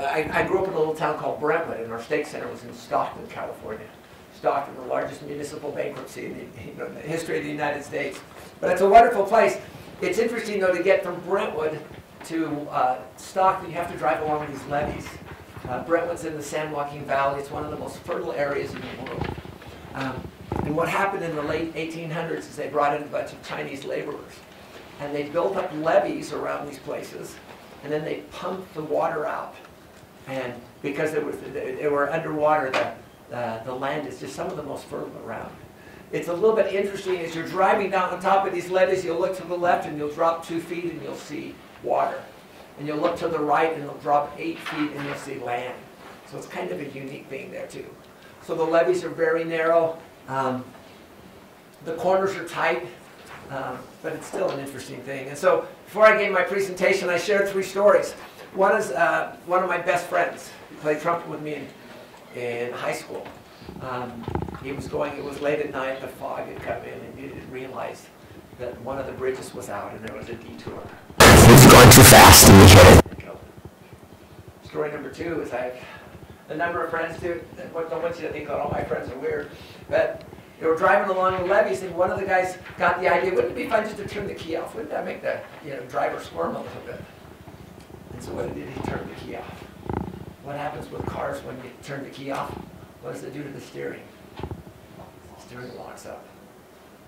I, I grew up in a little town called Brentwood, and our stake center was in Stockton, California. Stockton, the largest municipal bankruptcy in the, you know, the history of the United States. But it's a wonderful place. It's interesting, though, to get from Brentwood to uh, Stockton, you have to drive along these levees. Uh, Brentwood's in the San Joaquin Valley. It's one of the most fertile areas in the world. Um, and what happened in the late 1800s is they brought in a bunch of Chinese laborers. And they built up levees around these places, and then they pumped the water out. And because they were, they were underwater, the, uh, the land is just some of the most fertile around. It's a little bit interesting as you're driving down the top of these levees, you'll look to the left and you'll drop two feet and you'll see water. And you'll look to the right and it'll drop eight feet and you'll see land. So it's kind of a unique thing there too. So the levees are very narrow. Um, the corners are tight, um, but it's still an interesting thing. And so before I gave my presentation, I shared three stories. One is uh, one of my best friends. He played trumpet with me in, in high school. Um, he was going, it was late at night, the fog had come in, and he didn't realize that one of the bridges was out and there was a detour. He was going too fast and he hit it. Story number two is I have a number of friends too. I don't want you to think that all my friends are weird, but they were driving along the levees, and one of the guys got the idea, wouldn't it be fun just to turn the key off? Wouldn't that make the you know, driver squirm a little bit? So what did he turn the key off? What happens with cars when you turn the key off? What does it do to the steering? The steering locks up.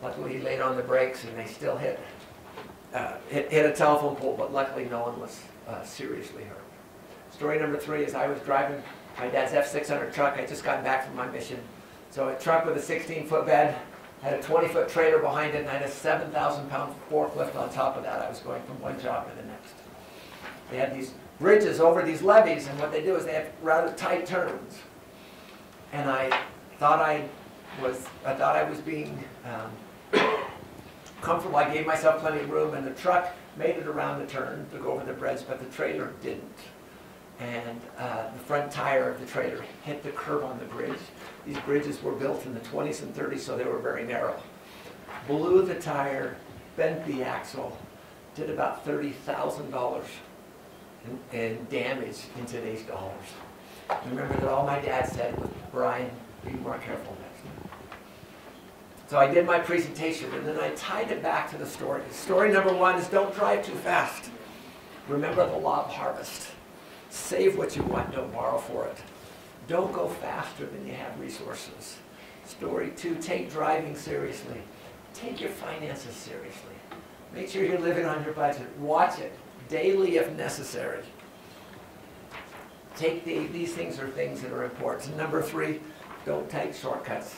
Luckily, he laid on the brakes, and they still hit, uh, hit, hit a telephone pole, but luckily no one was uh, seriously hurt. Story number three is I was driving my dad's F600 truck. I just got back from my mission so a truck with a 16-foot bed, had a 20-foot trailer behind it, and I had a 7,000-pound forklift on top of that. I was going from one job to the next. They had these bridges over these levees, and what they do is they have rather tight turns. And I thought I was, I thought I was being um, comfortable. I gave myself plenty of room, and the truck made it around the turn to go over the bridge, but the trailer didn't. And uh, the front tire of the trailer hit the curb on the bridge these bridges were built in the 20s and 30s, so they were very narrow. Blew the tire, bent the axle, did about $30,000 in, in damage in today's dollars. Remember that all my dad said was, Bryan, be more careful next time. So I did my presentation, and then I tied it back to the story. Story number one is don't drive too fast. Remember the law of harvest. Save what you want, don't borrow for it. Don't go faster than you have resources. Story two, take driving seriously. Take your finances seriously. Make sure you're living on your budget. Watch it daily if necessary. Take the, these things are things that are important. Number three, don't take shortcuts.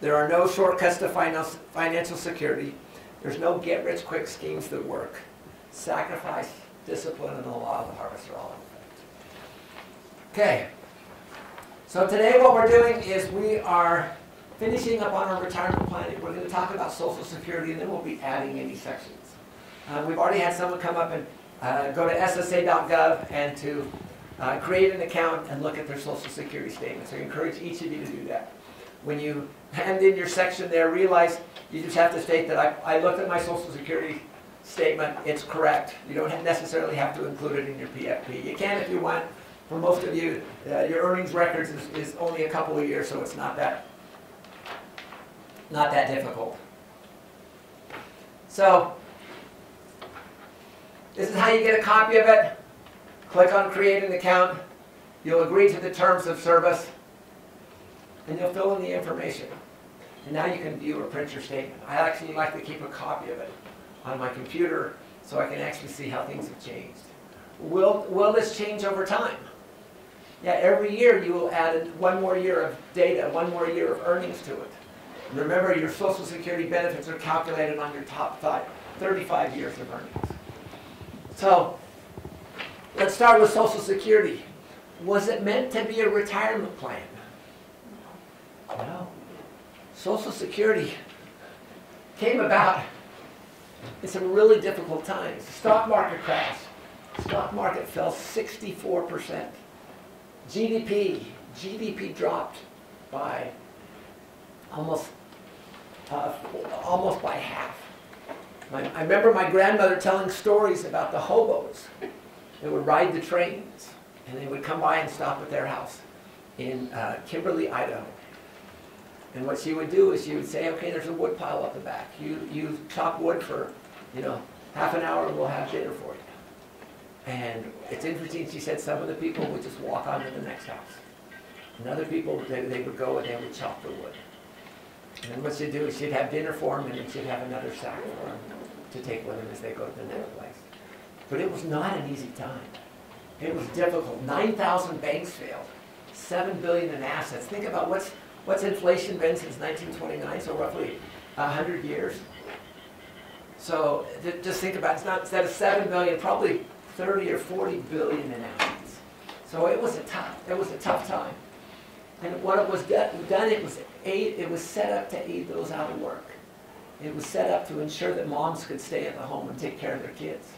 There are no shortcuts to financial security. There's no get-rich-quick schemes that work. Sacrifice, discipline, and the law of the harvest are all in effect. Okay. So today what we're doing is we are finishing up on our retirement planning. We're going to talk about Social Security and then we'll be adding any sections. Uh, we've already had someone come up and uh, go to ssa.gov and to uh, create an account and look at their Social Security statements. I encourage each of you to do that. When you hand in your section there, realize you just have to state that I, I looked at my Social Security statement, it's correct. You don't necessarily have to include it in your PFP. You can if you want, for most of you, uh, your earnings records is, is only a couple of years, so it's not that, not that difficult. So, this is how you get a copy of it. Click on Create an Account. You'll agree to the terms of service, and you'll fill in the information. And now you can view or print your statement. I actually like to keep a copy of it on my computer so I can actually see how things have changed. Will, will this change over time? Yeah, every year you will add one more year of data, one more year of earnings to it. Remember, your Social Security benefits are calculated on your top five, 35 years of earnings. So, let's start with Social Security. Was it meant to be a retirement plan? No. Social Security came about in some really difficult times. The Stock market crash. Stock market fell 64 percent. GDP, GDP dropped by almost, uh, almost by half. My, I remember my grandmother telling stories about the hobos that would ride the trains. And they would come by and stop at their house in uh, Kimberly, Idaho. And what she would do is she would say, okay, there's a wood pile up the back. You, you chop wood for, you know, half an hour and we'll have dinner for you. And it's interesting, she said some of the people would just walk on to the next house. And other people, they, they would go and they would chop the wood. And then what she'd do is she'd have dinner for them and then she'd have another sack for them to take with them as they go to the next place. But it was not an easy time. It was difficult. 9,000 banks failed. 7 billion in assets. Think about what's, what's inflation been since 1929, so roughly 100 years. So th- just think about it. It's not, instead of 7 billion, probably 30 or 40 billion in assets. So it was a tough, it was a tough time. And what it was done, it was aid, it was set up to aid those out of work. It was set up to ensure that moms could stay at the home and take care of their kids.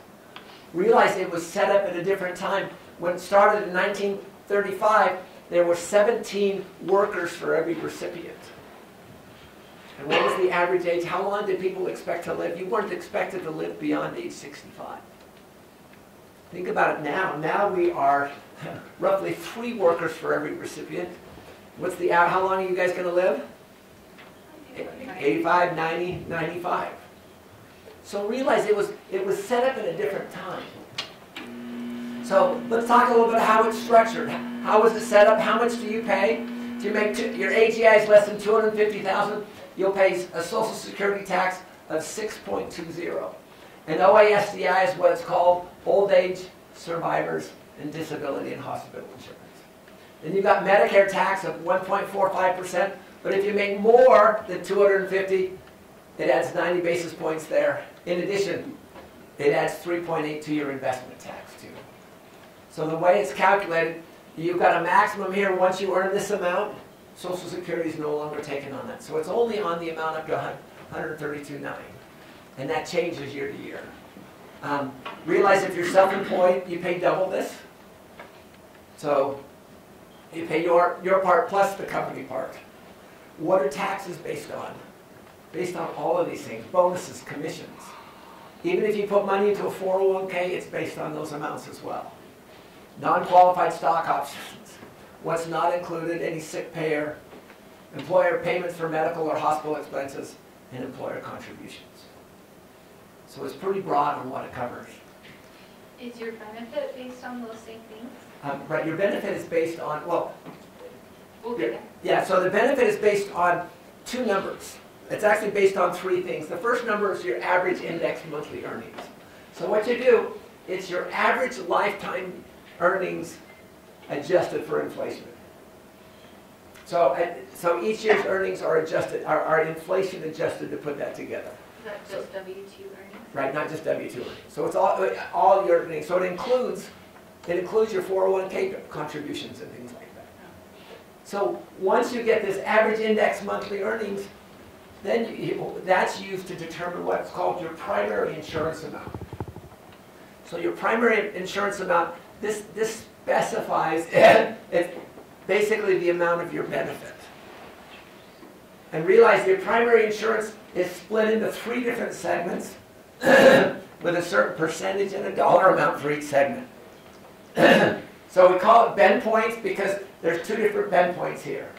Realize it was set up at a different time. When it started in 1935, there were 17 workers for every recipient. And what was the average age? How long did people expect to live? You weren't expected to live beyond age 65. Think about it now. Now we are roughly three workers for every recipient. What's the, how long are you guys going to live? 85, 90, 95. So realize it was, it was set up at a different time. So let's talk a little bit how it's structured. How was it set up? How much do you pay? If you make two, your AGI is less than 250,000, you'll pay a Social Security tax of 6.20. And OASDI is what it's called Old Age Survivors and Disability and Hospital Insurance. Then you've got Medicare tax of 1.45%, but if you make more than 250, it adds 90 basis points there. In addition, it adds 3.8 to your investment tax too. So the way it's calculated, you've got a maximum here. Once you earn this amount, Social Security is no longer taken on that. So it's only on the amount up to 132.9, and that changes year to year. Um, realize if you're self-employed, you pay double this. So you pay your, your part plus the company part. What are taxes based on? Based on all of these things, bonuses, commissions. Even if you put money into a 401k, it's based on those amounts as well. Non-qualified stock options. What's not included, any sick payer, employer payments for medical or hospital expenses, and employer contributions. So it's pretty broad on what it covers. Is your benefit based on those same things? Um, right, your benefit is based on, well, Yeah. So the benefit is based on two numbers. It's actually based on three things. The first number is your average index monthly earnings. So what you do, it's your average lifetime earnings adjusted for inflation. So, uh, so each year's earnings are adjusted, are, are inflation adjusted to put that together, that just W-2 earnings? right? Not just W-2 earnings. So it's all, all your earnings. So it includes, it includes your 401k contributions and things like that. So once you get this average index monthly earnings, then you, that's used to determine what's called your primary insurance amount. So your primary insurance amount, this, this specifies, it's basically the amount of your benefit. And realize your primary insurance is split into three different segments with a certain percentage and a dollar amount for each segment. So we call it bend points because there's two different bend points here.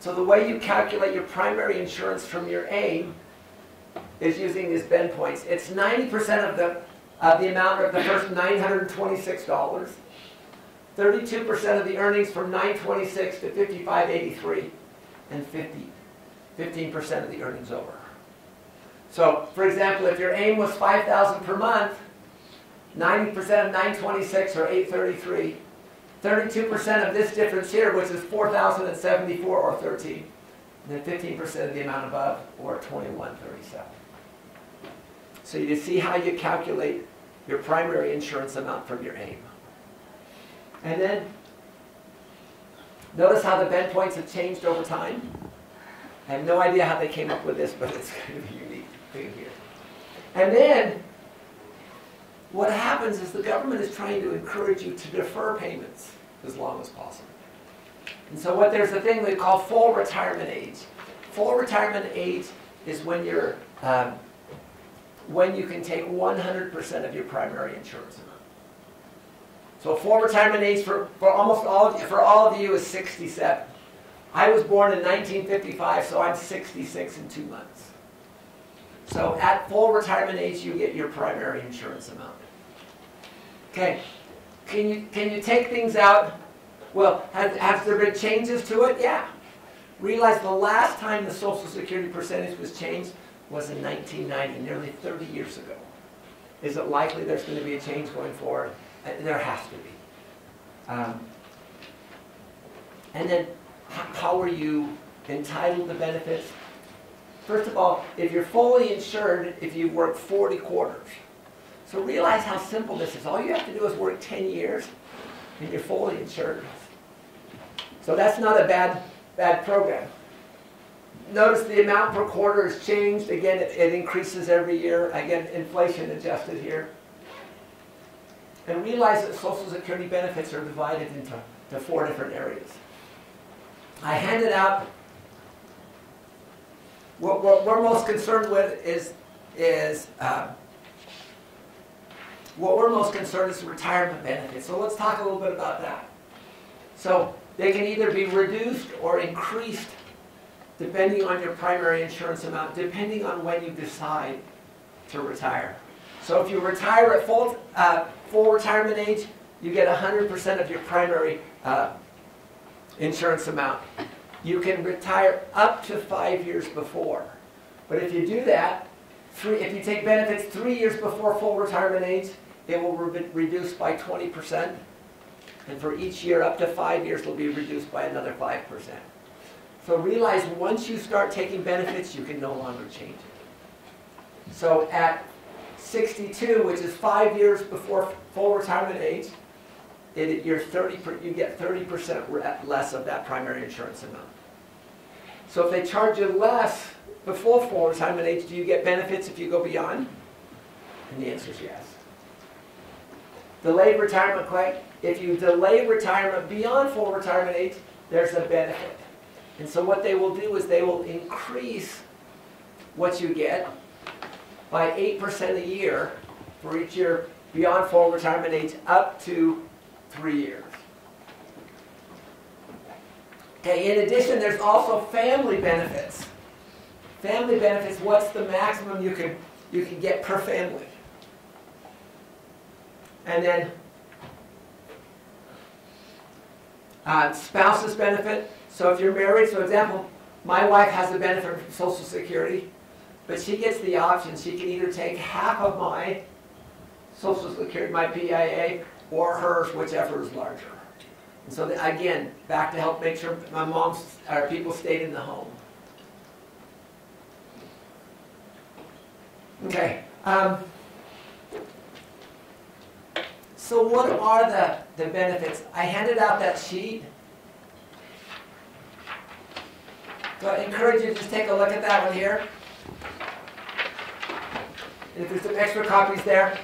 So the way you calculate your primary insurance from your AIME is using these bend points. It's 90% of the, of the amount of the first $926, 32% of the earnings from 926 to 5583, and 50, 15% of the earnings over. So, for example, if your AIME was 5000 per month, 90% of 926 or 833. 32% of this difference here, which is 4,074 or 13. And then 15% of the amount above or 2137. So you see how you calculate your primary insurance amount from your AIME. And then notice how the bend points have changed over time. I have no idea how they came up with this, but it's kind of a unique thing here. And then what happens is the government is trying to encourage you to defer payments as long as possible. And so what there's a thing they call full retirement age. Full retirement age is when you're um, when you can take 100% of your primary insurance amount. So full retirement age for, for almost all of you, for all of you is 67. I was born in 1955, so I'm 66 in two months. So at full retirement age, you get your primary insurance amount. Okay, can you, can you take things out? Well, have, has there been changes to it? Yeah. Realize the last time the Social Security percentage was changed was in 1990, nearly 30 years ago. Is it likely there's going to be a change going forward? Uh, There has to be. Um, and then, how are you entitled to benefits? First of all, if you're fully insured, if you work 40 quarters. So realize how simple this is. All you have to do is work 10 years, and you're fully insured. So that's not a bad, bad program. Notice the amount per quarter is changed. Again, it, it increases every year. Again, inflation adjusted here. And realize that Social Security benefits are divided into to four different areas. I handed out, what, we're most concerned with is, is uh, what we're most concerned is retirement benefits. So let's talk a little bit about that. So they can either be reduced or increased depending on your primary insurance amount, depending on when you decide to retire. So if you retire at full, uh, full retirement age, you get 100% of your primary uh, insurance amount. You can retire up to five years before. But if you do that, three, if you take benefits three years before full retirement age, it will be reduced by 20%. And for each year up to five years, it'll be reduced by another 5%. So realize once you start taking benefits, you can no longer change it. So at 62, which is five years before full retirement age, it, you're 30, per- you get 30% less of that primary insurance amount. So if they charge you less before full retirement age, do you get benefits if you go beyond? And the answer is yes. Delayed retirement claim, if you delay retirement beyond full retirement age, there's a benefit. And so what they will do is they will increase what you get by 8% a year for each year beyond full retirement age up to three years. Okay, in addition, there's also family benefits. Family benefits, what's the maximum you can, you can get per family? And then uh, spouse's benefit. So if you're married, so example, my wife has a benefit from Social Security, but she gets the option. She can either take half of my Social Security, my PIA, or hers, whichever is larger. And so again, back to help make sure my mom's, or people stayed in the home. Okay. Um, so what are the, the benefits? I handed out that sheet. So I encourage you to just take a look at that one here. And if there's some extra copies there.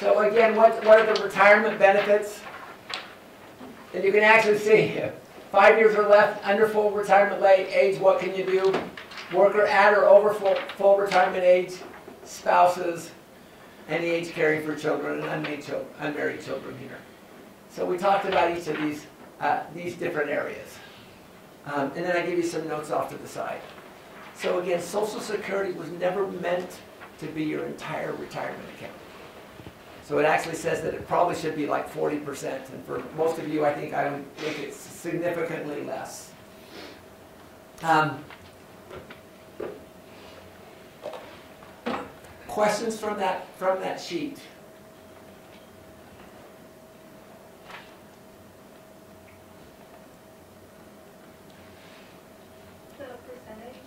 So again, what, what are the retirement benefits? And you can actually see, five years or left, under full retirement age, what can you do? Worker at or over full, full retirement age, spouses, any age caring for children, and unmarried children, unmarried children here. So we talked about each of these, uh, these different areas. Um, and then I give you some notes off to the side. So again, Social Security was never meant to be your entire retirement account. So it actually says that it probably should be like 40%, and for most of you, I think I would make it significantly less. Um, questions from that from that sheet? The percentage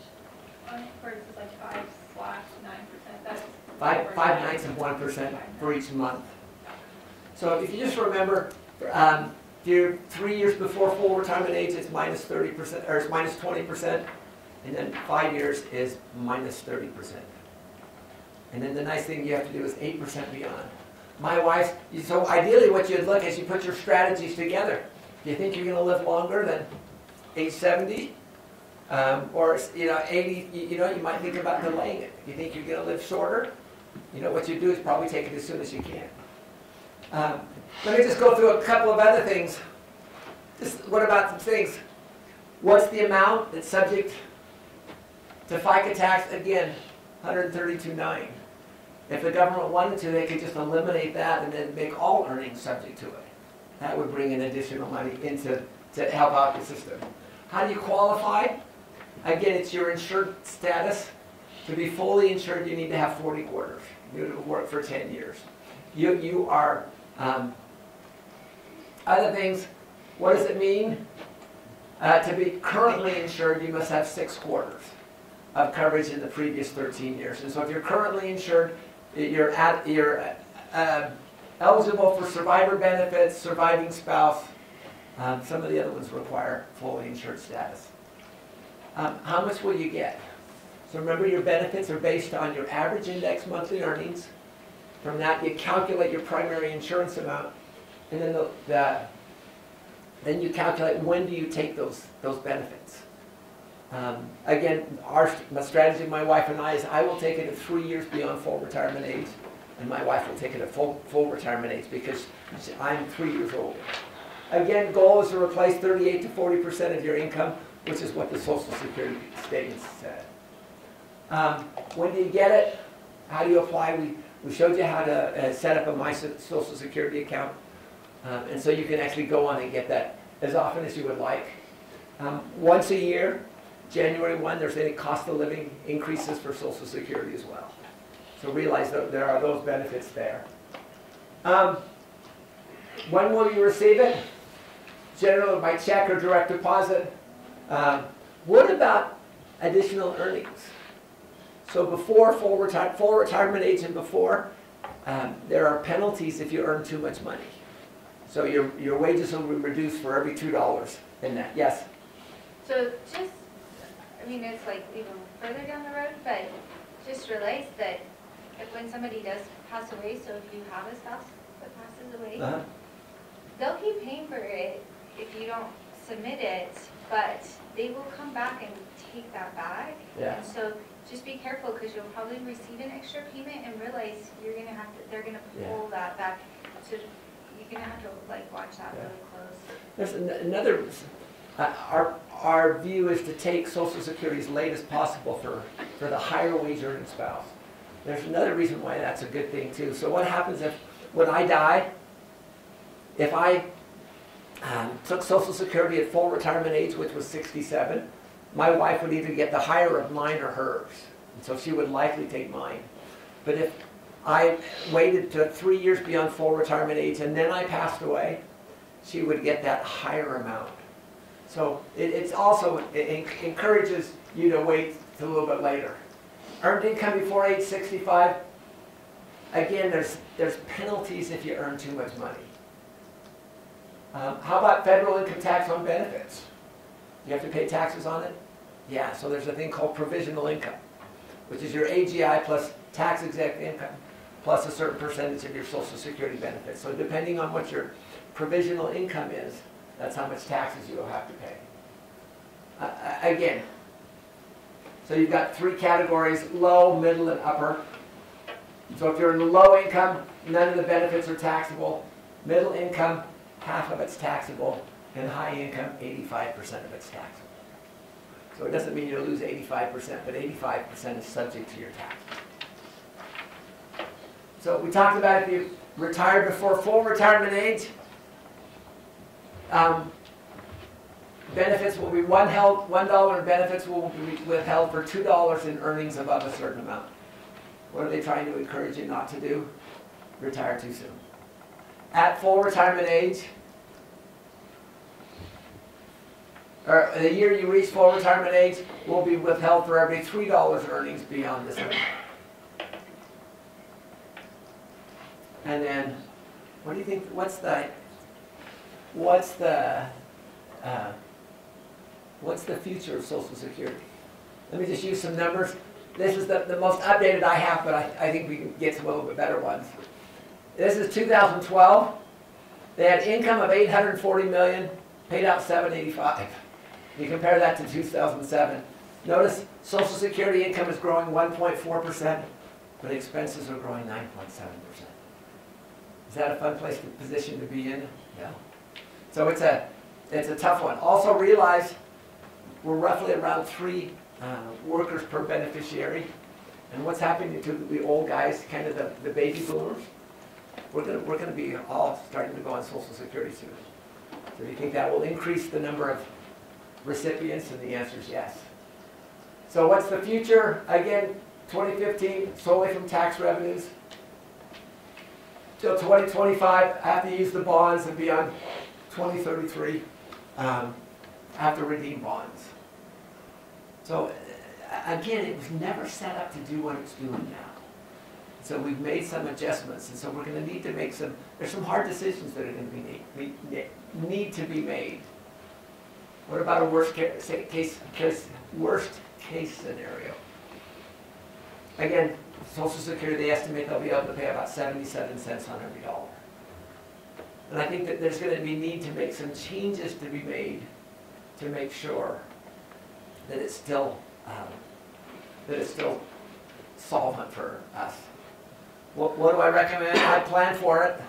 on it, where it says like five slash nine percent, that's. Five, five ninths of one percent for each month. So if you just remember, um, if you're three years before full retirement age, it's minus thirty percent, or it's minus twenty percent, and then five years is minus thirty percent. And then the nice thing you have to do is eight percent beyond. My wife, so ideally what you'd look is you put your strategies together. Do you think you're gonna live longer than age seventy? Um, or, you know, eighty, you, you know, you might think about delaying it. You think you're gonna live shorter? You know, what you do is probably take it as soon as you can. Um, let me just go through a couple of other things. Just what about some things? What's the amount that's subject to FICA tax? Again, 132.9. If the government wanted to, they could just eliminate that and then make all earnings subject to it. That would bring in additional money into to help out the system. How do you qualify? Again, it's your insured status. To be fully insured, you need to have 40 quarters. You work for 10 years. You, you are, um, other things, what does it mean? Uh, to be currently insured, you must have six quarters of coverage in the previous 13 years. And so if you're currently insured, you're, at, you're uh, eligible for survivor benefits, surviving spouse. Um, some of the other ones require fully insured status. Um, how much will you get? So remember your benefits are based on your average index monthly earnings. From that you calculate your primary insurance amount and then the, the then you calculate when do you take those, those benefits. Um, again, our my strategy, my wife and I, is I will take it at three years beyond full retirement age, and my wife will take it at full, full retirement age because I'm three years old. Again, goal is to replace 38 to 40% of your income, which is what the Social Security statement said. Um, when do you get it? How do you apply? We, we showed you how to uh, set up a My Social Security account. Um, and so you can actually go on and get that as often as you would like. Um, once a year, January 1, there's any cost of living increases for Social Security as well. So realize that there are those benefits there. Um, when will you receive it? Generally by check or direct deposit. Um, what about additional earnings? So before full, reti full retirement age and before, um, there are penalties if you earn too much money. So your, your wages will be reduced for every $2 in that. Yes? So just, I mean, it's like even further down the road, but just realize that if when somebody does pass away, so if you have a spouse that passes away, Uh -huh. they'll keep paying for it if you don't submit it, but they will come back and take that back. Yeah. And so just be careful because you'll probably receive an extra payment and realize you're gonna have to, they're gonna Yeah. pull that back. So you're gonna have to like watch that Yeah. really close. There's an- another, uh, our, our view is to take Social Security as late as possible for, for the higher wage earning spouse. There's another reason why that's a good thing too. So what happens if, when I die, if I um, took Social Security at full retirement age, which was 67, my wife would either get the higher of mine or hers. And so she would likely take mine. But if I waited to three years beyond full retirement age and then I passed away, she would get that higher amount. So it, it's also, it encourages you to wait a little bit later. Earned income before age 65, again, there's, there's penalties if you earn too much money. Um, how about federal income tax on benefits? You have to pay taxes on it? Yeah, so there's a thing called provisional income, which is your AGI plus tax exempt income, plus a certain percentage of your Social Security benefits. So depending on what your provisional income is, that's how much taxes you'll have to pay. Uh, uh, again, so you've got three categories, low, middle, and upper. So if you're in low income, none of the benefits are taxable. Middle income, half of it's taxable and high income, 85% of it's taxable. So it doesn't mean you'll lose 85%, but 85% is subject to your tax. So we talked about if you retired before full retirement age, um, benefits will be one held, one dollar in benefits will be withheld for two dollars in earnings above a certain amount. What are they trying to encourage you not to do? Retire too soon. At full retirement age, or the year you reach full retirement age will be withheld for every three dollars earnings beyond this amount. And then, what do you think? What's the what's the uh, what's the future of Social Security? Let me just use some numbers. This is the, the most updated I have, but I, I think we can get some a little bit better ones. This is 2012. They had income of 840 million, paid out 785. You compare that to 2007. Notice Social Security income is growing 1.4%, but expenses are growing 9.7%. Is that a fun place to position to be in? Yeah. So it's a, it's a tough one. Also realize we're roughly around three uh, workers per beneficiary. And what's happening to the old guys, kind of the, the baby boomers? We're gonna, we're gonna be all starting to go on social security soon. So do you think that will increase the number of recipients? And the answer is yes. So what's the future? Again, 2015, solely from tax revenues. Till 2025, I have to use the bonds and be on 2033, um, I have to redeem bonds. So uh, again, it was never set up to do what it's doing now. So we've made some adjustments, and so we're going to need to make some. There's some hard decisions that are going to be need, need to be made. What about a worst case, case, case worst case scenario? Again, Social Security, they estimate they'll be able to pay about 77 cents on every dollar. And I think that there's going to be need to make some changes to be made to make sure that it's still um, that it's still solvent for us. What, what do I recommend? I plan for it.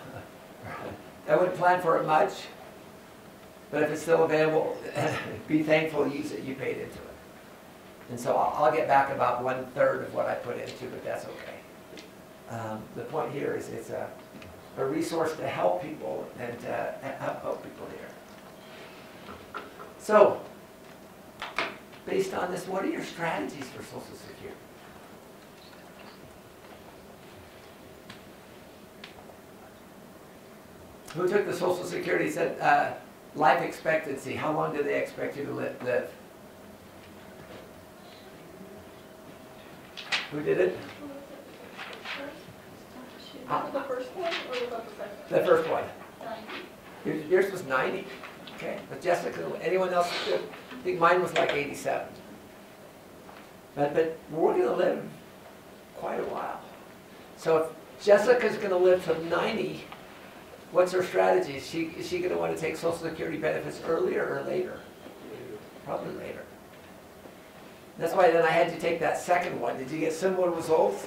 I wouldn't plan for it much, but if it's still available, be thankful use it. You paid into it. And so I'll, I'll get back about one third of what I put into, but that's okay. Um, the point here is it's a, a resource to help people and uh, help people here. So, based on this, what are your strategies for Social Security? Who took the Social Security said uh, life expectancy? How long do they expect you to live? Who did it? The first one or the second? The first one. Ninety. Yours was 90. Okay. But Jessica, anyone else? I think mine was like 87. But, but we're going to live quite a while. So if Jessica's going to live to 90, what's her strategy? Is she, is she going to want to take Social Security benefits earlier or later? Probably later. That's why then I had to take that second one. Did you get similar results?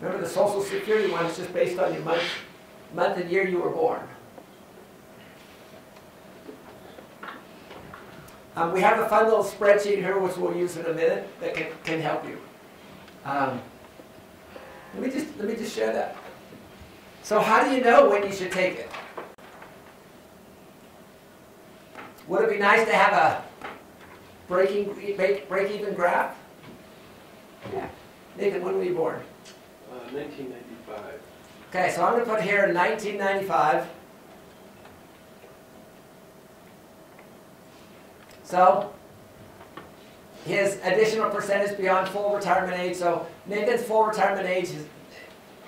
Remember the Social Security one is just based on your month, month and year you were born. Um, we have a fun little spreadsheet here, which we'll use in a minute, that can, can help you. Um, let me just let me just share that. So, how do you know when you should take it? Would it be nice to have a breaking break, break even graph? Yeah. Nathan, when were you born? Uh, 1995. Okay, so I'm going to put here 1995. So his additional percentage beyond full retirement age. So Nathan's full retirement age is,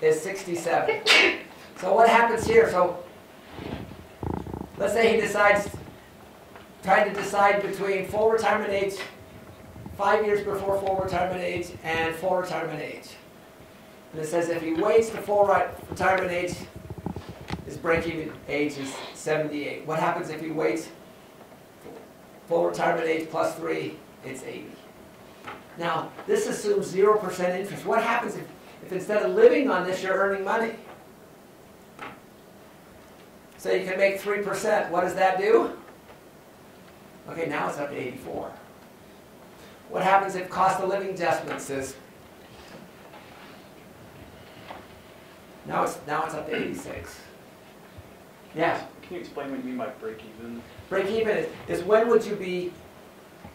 is 67. So what happens here? So let's say he decides, trying to decide between full retirement age, five years before full retirement age, and full retirement age. And it says if he waits to full retirement age, his break-even age is 78. What happens if he waits full retirement age plus three, it's 80. Now, this assumes 0% interest. What happens if, if instead of living on this, you're earning money? So you can make 3%. What does that do? Okay, now it's up to 84. What happens if cost of living adjustments is now it's now it's up to 86. Yeah. Can you explain what you mean by break even? Break even is, is when would you be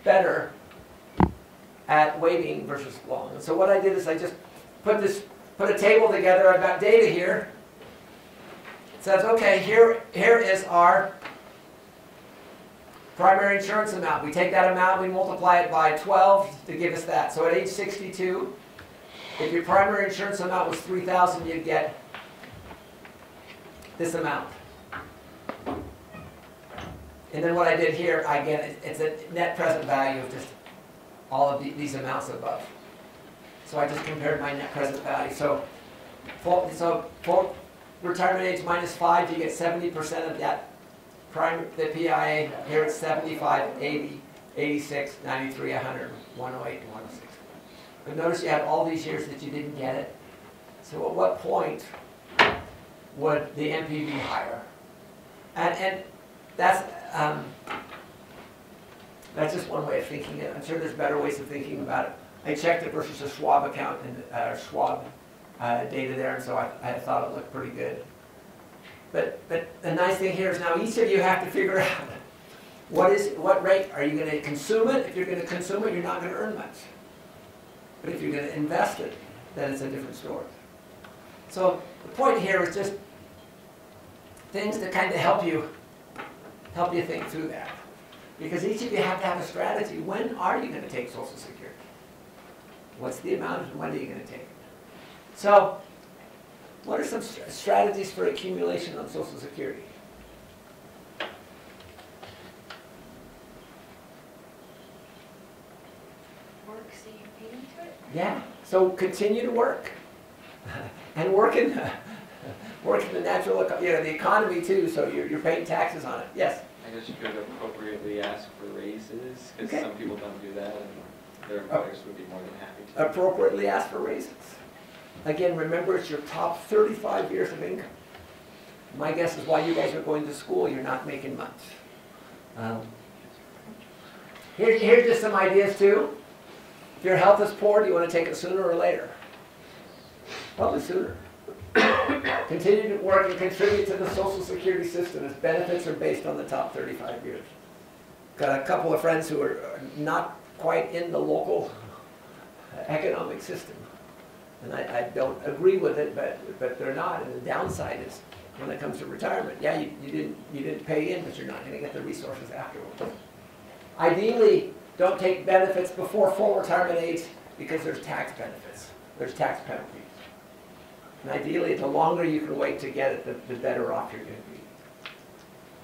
better at waiting versus long. And so what I did is I just put this put a table together. I've got data here. Says, okay, here here is our primary insurance amount. We take that amount, we multiply it by 12 to give us that. So at age 62, if your primary insurance amount was 3,000, you'd get this amount. And then what I did here, I get it's a net present value of just all of the, these amounts above. So I just compared my net present value. So, so retirement age minus five, you get 70% of that prime, the PIA. Here it's 75, 80, 86, 93, 100, 108, and 106. But notice you had all these years that you didn't get it. So at what point would the NPV higher? And, and that's, um, that's just one way of thinking it. I'm sure there's better ways of thinking about it. I checked it versus a Schwab account and, uh, Schwab, uh, data there, and so I, I thought it looked pretty good. But, but the nice thing here is now each of you have to figure out what is, what rate, are you gonna consume it? If you're gonna consume it, you're not gonna earn much. But if you're gonna invest it, then it's a different story. So the point here is just things to kind of help you, help you think through that. Because each of you have to have a strategy. When are you gonna take Social Security? What's the amount and when are you gonna take it? So, what are some st- strategies for accumulation on Social Security? Work so you pay into it? Yeah, so continue to work. And work in, work in the natural, eco- you know, the economy too, so you're, you're paying taxes on it. Yes? I guess you could appropriately ask for raises, because Okay. some people don't do that, and their oh. employers would be more than happy to. Appropriately ask for raises. Again, remember, it's your top 35 years of income. My guess is while you guys are going to school, you're not making much. Um, Here, here's just some ideas too. If your health is poor, do you want to take it sooner or later? Probably sooner. Continue to work and contribute to the social security system as benefits are based on the top 35 years. Got a couple of friends who are not quite in the local economic system. And I, I don't agree with it, but, but they're not. And the downside is, when it comes to retirement, yeah, you, you didn't, you didn't pay in, but you're not gonna get the resources afterwards. Ideally, don't take benefits before full retirement age because there's tax benefits, there's tax penalties. And ideally, the longer you can wait to get it, the, the better off you're gonna be.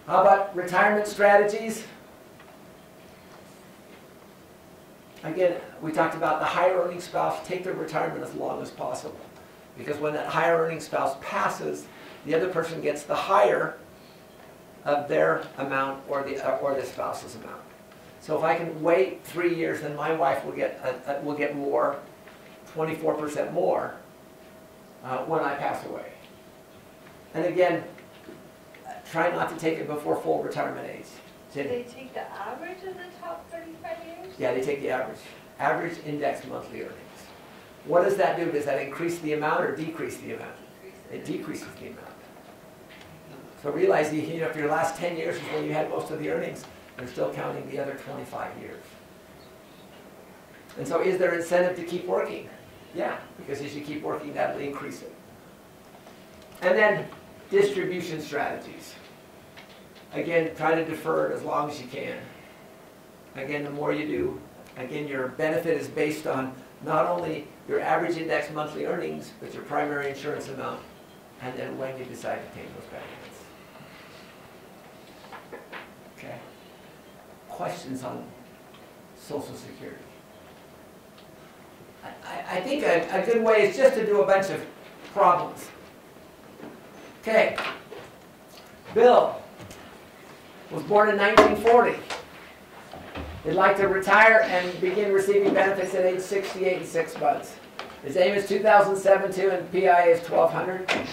How about retirement strategies? Again, we talked about the higher earning spouse, take their retirement as long as possible. Because when that higher earning spouse passes, the other person gets the higher of their amount or the, uh, or the spouse's amount. So if I can wait three years, then my wife will get, uh, uh, will get more, twenty-four percent more, uh, when I pass away. And again, try not to take it before full retirement age. Do they take the average of the top thirty-five years? Yeah, they take the average, average index monthly earnings. What does that do? Does that increase the amount or decrease the amount? It decreases the amount. So realize, you you know, if your last ten years is when you had most of the earnings, they're still counting the other twenty-five years. And so is there incentive to keep working? Yeah, because as you keep working, that'll increase it. And then distribution strategies. Again, try to defer it as long as you can. Again, the more you do, again, your benefit is based on not only your average index monthly earnings, but your primary insurance amount, and then when you decide to take those benefits. Okay? Questions on Social Security? I, I, think a, a good way is just to do a bunch of problems. Okay. Bill was born in 1940. He'd like to retire and begin receiving benefits at age 68 and 6 months. His AIME is 2007 too, and PI is 1200.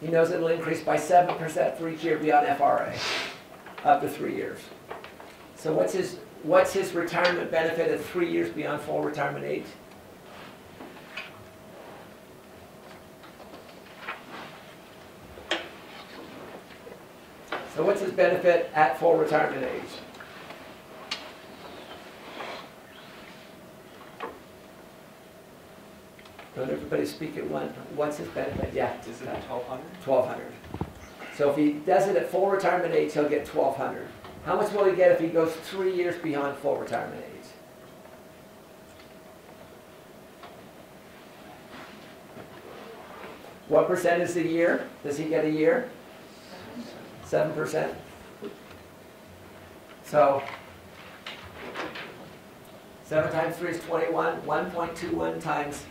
He knows it'll increase by 7% for each year beyond FRA, up to three years. So what's his, what's his retirement benefit at three years beyond full retirement age? So what's his benefit at full retirement age? Don't everybody speak at one. What's his benefit? Yeah. Is it twelve hundred? Twelve hundred. So if he does it at full retirement age, he'll get twelve hundred. How much will he get if he goes three years beyond full retirement age? What percent is a year? Does he get a year? Seven percent? So, seven times three is twenty-one, one point two one times,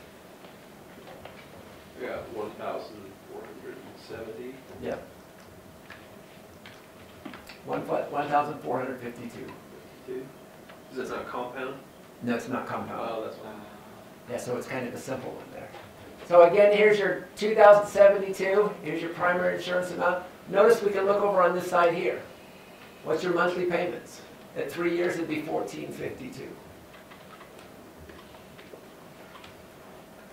Yeah, one thousand four hundred and seventy. yep. One foot, one thousand four hundred fifty-two. Fifty-two. Is that not compound? No, it's not compound. Oh, that's why. Yeah, so it's kind of a simple one there. So again, here's your 2072, here's your primary insurance amount. Notice we can look over on this side here. What's your monthly payments? At three years, it'd be 1452.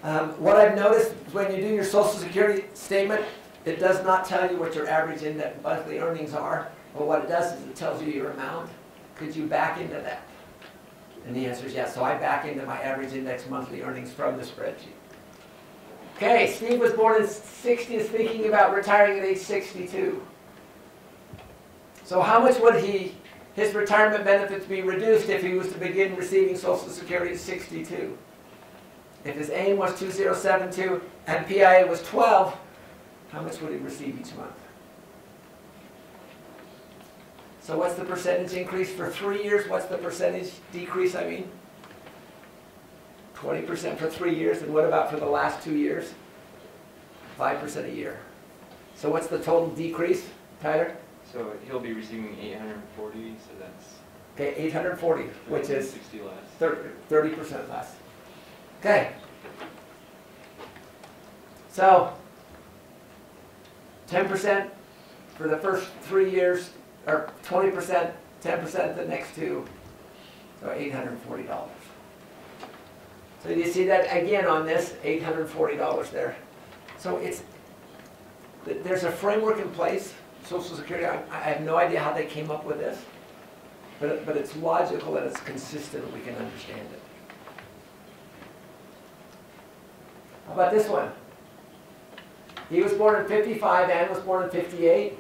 Um, what I've noticed when you do your social security statement, it does not tell you what your average index monthly earnings are, but what it does is it tells you your amount. Could you back into that? And the answer is yes. So I back into my average index monthly earnings from the spreadsheet. Okay, Steve was born in 60, is thinking about retiring at age 62. So how much would he, his retirement benefits be reduced if he was to begin receiving Social Security at 62? If his AIME was 2072 and PIA was 12, how much would he receive each month? So what's the percentage increase for three years? What's the percentage decrease, I mean? 20% for three years, and what about for the last two years? 5% a year. So what's the total decrease, Tyler? So he'll be receiving 840, so that's... Okay, 840, which is 30% less. Okay. So 10% for the first three years, or 20%, 10% the next two, so $840. So you see that again on this, eight hundred and forty dollars there. So it's, there's a framework in place, Social Security, I, I have no idea how they came up with this. But, but it's logical and it's consistent, we can understand it. How about this one? He was born in fifty-five, Ann was born in fifty-eight.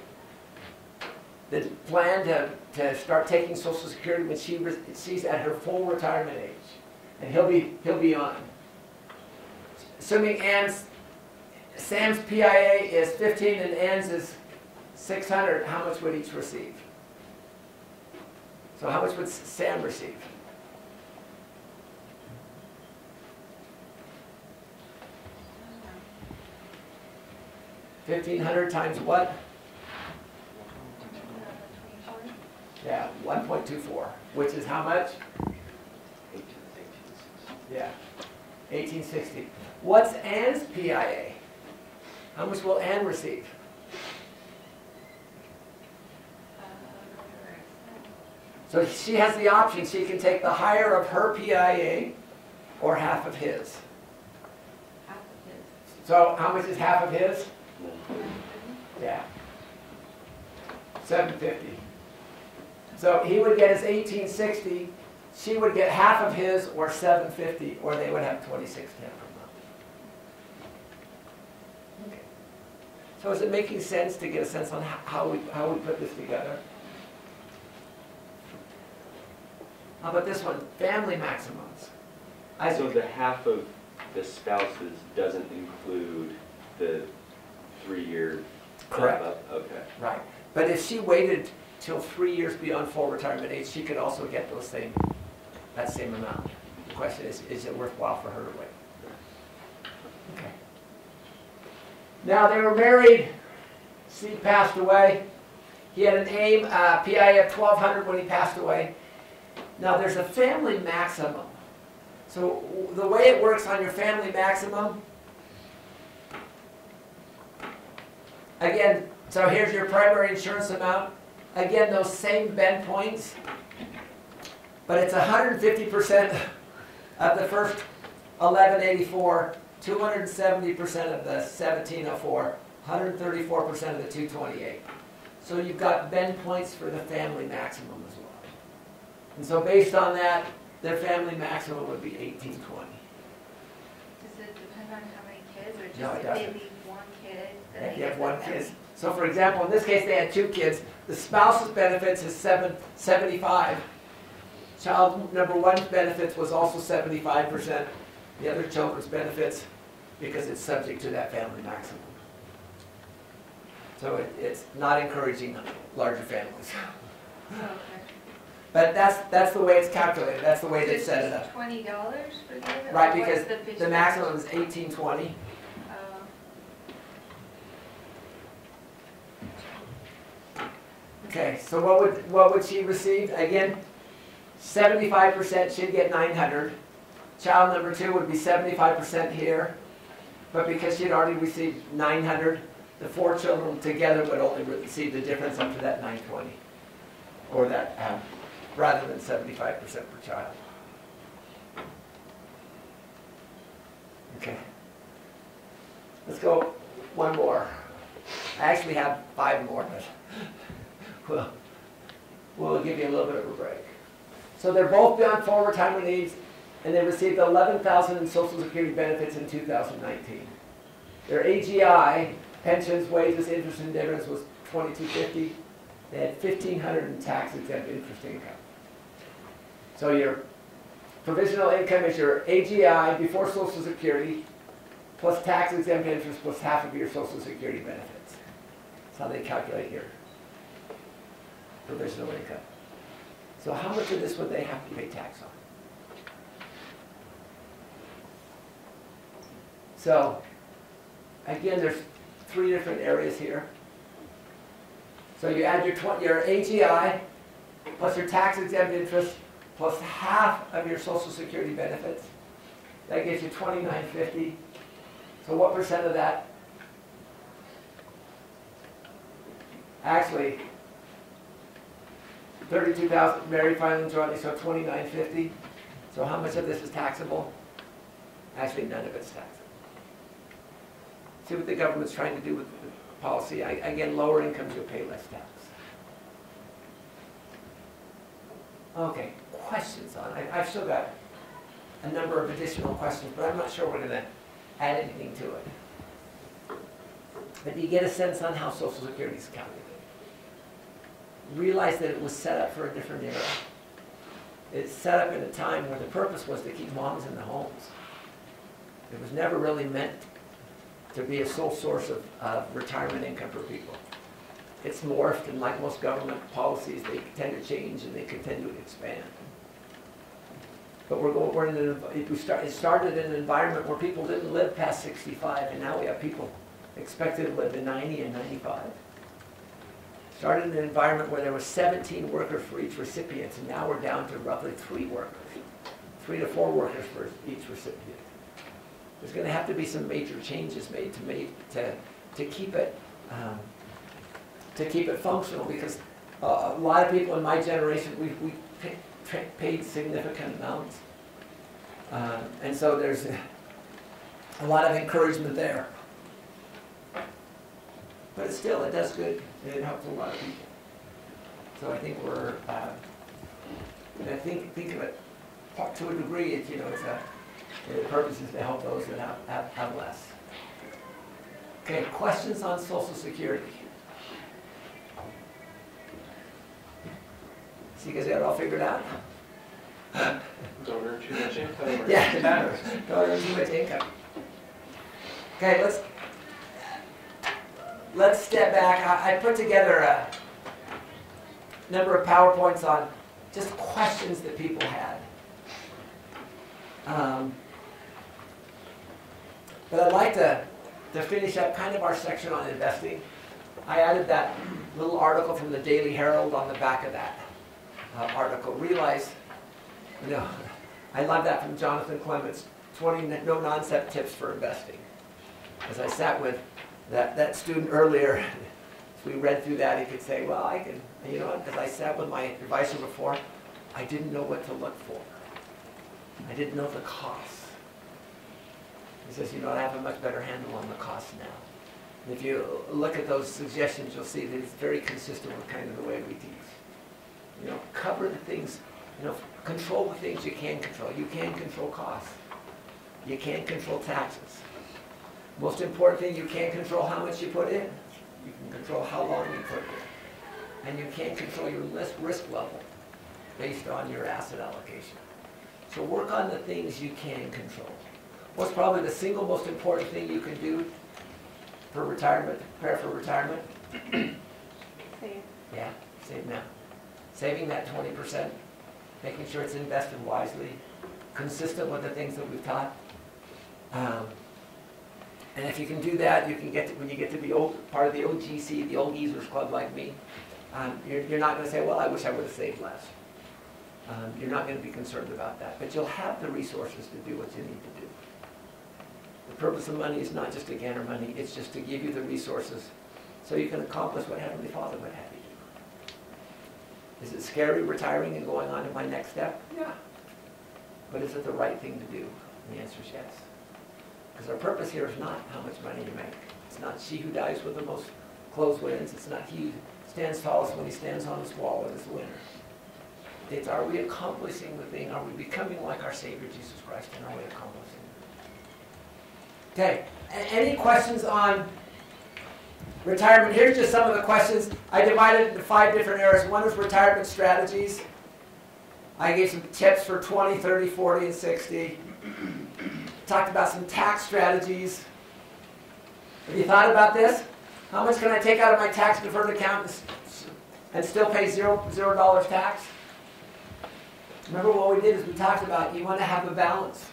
The plan to, to start taking social security when she, she's at her full retirement age. And he'll be, he'll be on. Assuming Ann's, Sam's PIA is fifteen and Ann's is six hundred, how much would each receive? So how much would Sam receive? Fifteen hundred times what? Yeah, one point two four, which is how much? Yeah, eighteen sixty. What's Ann's PIA? How much will Ann receive? So she has the option, she can take the higher of her PIA or half of his. Half of his. So how much is half of his? Yeah. Seven fifty. So he would get his eighteen sixty, she would get half of his or seven fifty, or they would have twenty-six ten per month. Okay. So is it making sense to get a sense on how- how we, how we put this together? How about this one, family maximums? So the half of the spouses doesn't include the three-year bump correct, up? Okay. right. But if she waited till three years beyond full retirement age, she could also get those same, that same amount. The question is, is it worthwhile for her to wait? Okay. Now, they were married, Steve passed away. He had an AIME, uh, PIA of twelve hundred when he passed away. Now, there's a family maximum. So the way it works on your family maximum, again, so here's your primary insurance amount. Again, those same bend points, but it's hundred and fifty percent of the first eleven eighty-four, two hundred and seventy percent of the 1704, 134% of the two twenty-eight. So you've got bend points for the family maximum as well. And so based on that, their family maximum would be eighteen twenty. Does it depend on how many kids, or No, it just if they doesn't. leave one kid? then If they you have one kid. So for example, in this case, they had two kids. The spouse's benefits is seven, seventy-five. Child number one's benefits was also seventy-five percent. The other children's benefits, because it's subject to that family maximum. So it, it's not encouraging larger families. Okay. But that's, that's the way it's calculated. That's the way they set it up. Twenty dollars for the Right, because the the maximum is eighteen twenty. Oh. Okay, so what would, what would she receive? Again, seventy-five percent, she'd get nine hundred. Child number two would be seventy-five percent here. But because she had already received nine hundred, the four children together would only receive the difference up to that nine twenty. Or that, um, rather than seventy-five percent per child. Okay. Let's go one more. I actually have five more, but we'll, we'll give you a little bit of a break. So they're both beyond full retirement age, and they received eleven thousand in social security benefits in two thousand nineteen. Their AGI, pensions, wages, interest, and dividends was twenty-two fifty. They had fifteen hundred in tax exempt interest income. So your provisional income is your AGI before social security, plus tax exempt interest, plus half of your social security benefits. That's how they calculate your provisional income. So how much of this would they have to pay tax on? So, again, there's three different areas here. So you add your twen- your AGI, plus your tax exempt interest, plus half of your social security benefits. That gives you twenty-nine fifty. So what percent of that? Actually, thirty-two thousand, married, filing jointly, so twenty-nine fifty. So how much of this is taxable? Actually, none of it's taxable. See what the government's trying to do with the policy. I- Again, lower incomes, you'll pay less tax. Okay, questions on, I- I've still got a number of additional questions, but I'm not sure we're gonna add anything to it. But do you get a sense on how social security is calculated? Realize that it was set up for a different era. It's set up in a time where the purpose was to keep moms in the homes. It was never really meant to be a sole source of, of retirement income for people. It's morphed, and like most government policies, they tend to change and they continue to expand. But we're going, we're in an, we start, it started in an environment where people didn't live past sixty-five, and now we have people expected to live to ninety and ninety-five. Started in an environment where there were seventeen workers for each recipient, and now we're down to roughly three workers. Three to four workers for each recipient. There's gonna have to be some major changes made to make, to, to keep it, um, to keep it functional, because a, a lot of people in my generation, we, we paid significant amounts. Um, and so there's a lot of encouragement there. But still, it does good, it helps a lot of people. So I think we're, uh, I think, think of it, to a degree, it's, you know, it's a, the purpose is to help those that have, have, have less. Okay, questions on social security? So you guys got it all figured out? Don't earn too much income or Yeah. Don't earn too much income. Okay, let's, let's step back. I, I put together a number of PowerPoints on just questions that people had. Um, But I'd like to, to finish up kind of our section on investing. I added that little article from the Daily Herald on the back of that uh, article. Realize, you know, I love that from Jonathan Clements, 20 no nonsense tips for investing. As I sat with that, that student earlier, as we read through that, he could say, well, I can, you know, as I sat with my advisor before, I didn't know what to look for. I didn't know the costs. He says, you know, I have a much better handle on the costs now. And if you look at those suggestions, you'll see that it's very consistent with kind of the way we teach. You know, cover the things, you know, control the things you can control. You can control costs. You can't control taxes. Most important thing, you can't control how much you put in. You can control how long you put in. And you can't control your risk, risk level based on your asset allocation. So work on the things you can control. What's probably the single most important thing you can do for retirement, prepare for retirement? Save. Yeah, save now. Saving that twenty percent, making sure it's invested wisely, consistent with the things that we've taught. Um, And if you can do that, you can get, to- when you get to be old, part of the OGC, the Old Geezers Club like me, um, you're, you're not gonna say, well, I wish I would've saved less. Um, You're not gonna be concerned about that, but you'll have the resources to do what you need to do. The purpose of money is not just to garner money, it's just to give you the resources so you can accomplish what Heavenly Father would have you do. Is it scary retiring and going on to my next step? Yeah. But is it the right thing to do? And the answer is yes. Because our purpose here is not how much money you make. It's not she who dies with the most clothes wins. It's not he who stands tallest when he stands on his wall that is the winner. It's are we accomplishing the thing? Are we becoming like our Savior Jesus Christ? And are we accomplishing it? Okay. Any questions on retirement? Here's just some of the questions. I divided it into five different areas. One is retirement strategies. I gave some tips for 20, 30, 40, and 60. Talked about some tax strategies. Have you thought about this? How much can I take out of my tax deferred account and still pay zero, zero dollars tax? Remember what we did is we talked about you want to have a balance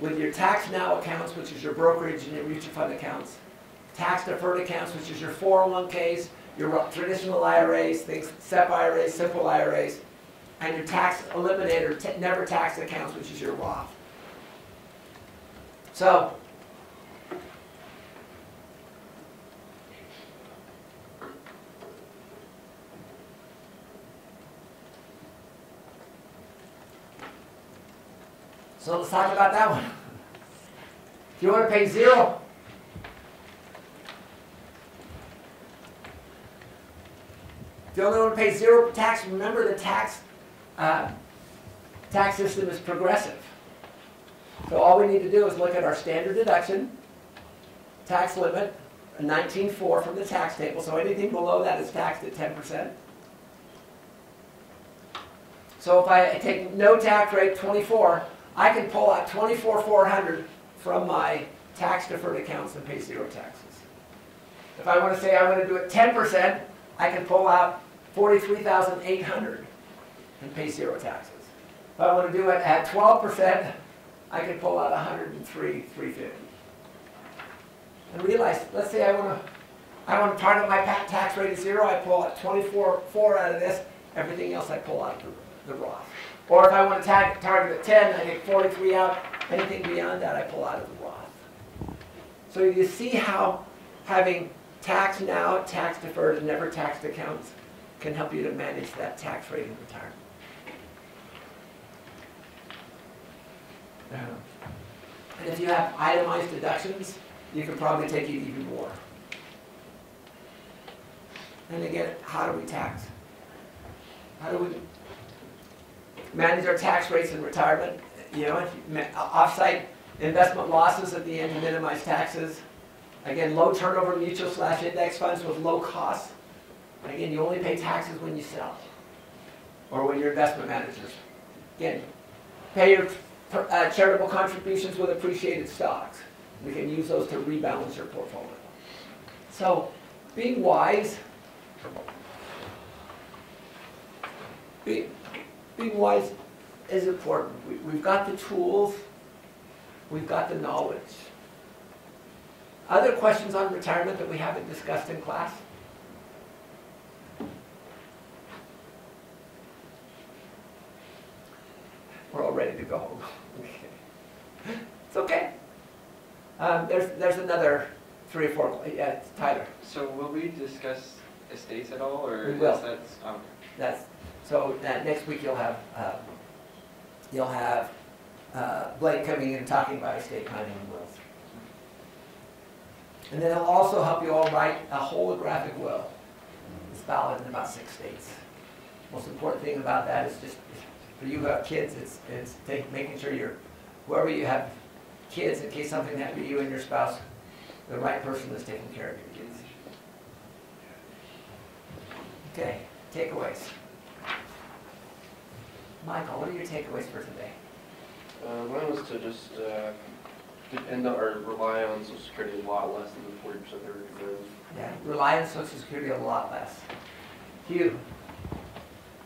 with your tax now accounts, which is your brokerage and your mutual fund accounts, tax deferred accounts, which is your 401ks, your traditional IRAs, things, SEP IRAs, simple IRAs, and your tax eliminator, never taxed accounts, which is your Roth. So, so let's talk about that one. If you want to pay zero, if you only want to pay zero tax, remember the tax uh, tax system is progressive. So all we need to do is look at our standard deduction, tax limit, a 19.4 from the tax table. So anything below that is taxed at 10%. So if I take no tax rate 24, I can pull out 24,400 from my tax deferred accounts and pay zero taxes. If I want to say I want to do it 10%, I can pull out 43,800 and pay zero taxes. If I want to do it at 12%, I can pull out 103, 350. And realize, let's say I want to, I want to target my tax rate at zero, I pull out 24, 4 out of this, everything else I pull out the, the Roth. Or if I want to tag, target at 10, I take 43 out, anything beyond that I pull out of the Roth. So you see how having tax now, tax deferred, and never taxed accounts can help you to manage that tax rate in retirement. And if you have itemized deductions, you can probably take it even more. And again, how do we tax? How do we manage our tax rates in retirement? You know, offsite investment losses at the end to minimize taxes. Again, low turnover mutual slash index funds with low costs. Again, you only pay taxes when you sell or when you're investment managers. Again, pay your uh, charitable contributions with appreciated stocks. We can use those to rebalance your portfolio. So, being wise, be, being wise is important. We, we've got the tools, we've got the knowledge. Other questions on retirement that we haven't discussed in class? We're all ready to go home. It's okay. Um, there's, there's another three or four, yeah, Tyler. So will we discuss estates at all, or? We will. is that- okay. That's, so that next week you'll have, uh, you'll have uh, Blake coming in and talking about estate planning and wills. And then it'll also help you all write a holographic will. It's valid in about six states. Most important thing about that is just, for you who have kids, it's, it's take, making sure you're, whoever you have kids, in case something happened to you and your spouse, the right person is taking care of your kids. Okay, takeaways. Michael, what are your takeaways for today? Uh, mine was to just, uh, depend on, or rely on social security a lot less than the forty percent they recommend. Yeah, rely on social security a lot less. Hugh,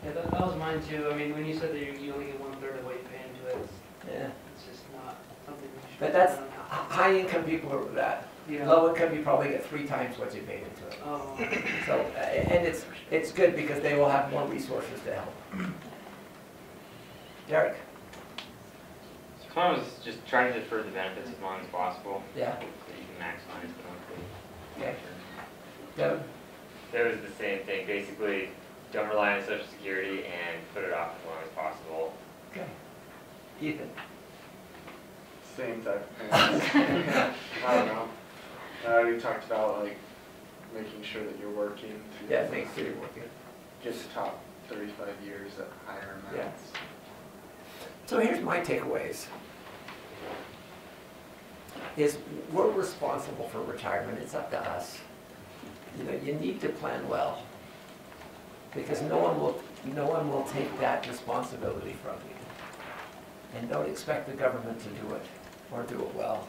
Yeah, that, that was mine too. I mean, when you said that you, you only get one third of what you pay into it, yeah, it's just not something we should. But that's, rely on. h- high income people are that. Yeah. Low income, you probably get three times what you paid into it. Oh, So, uh, and it's, it's good because they will have more resources to help. Derek? One was just trying to defer the benefits as long as possible, Yeah, so you can maximize the monthly. okay. Devin? It was the same thing, basically, don't rely on social security and put it off as long as possible. Okay. Ethan? Same type of thing. I don't know. I we talked about like making sure that you're working to Yeah, make sure you're working. to top thirty-five years at higher amounts. Yeah. So here's my takeaways. Is we're responsible for retirement, it's up to us. You know, you need to plan well. Because no one will, no one will take that responsibility from you. And don't expect the government to do it, or do it well.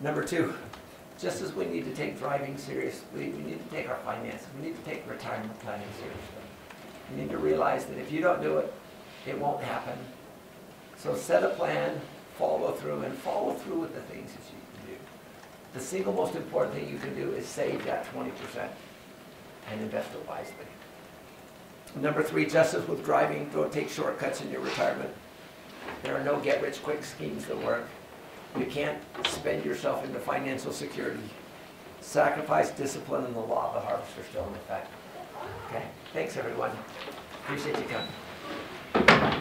Number two, just as we need to take driving seriously, we need to take our finances, we need to take retirement planning seriously. You need to realize that if you don't do it, it won't happen. So set a plan, follow through, and follow through with the things that you can do. The single most important thing you can do is save that twenty percent and invest it wisely. Number three, just as with driving, don't take shortcuts in your retirement. There are no get-rich-quick schemes that work. You can't spend yourself into financial security. Sacrifice, discipline, and the law of the harvest are still in effect. Okay, thanks, everyone. Appreciate you coming.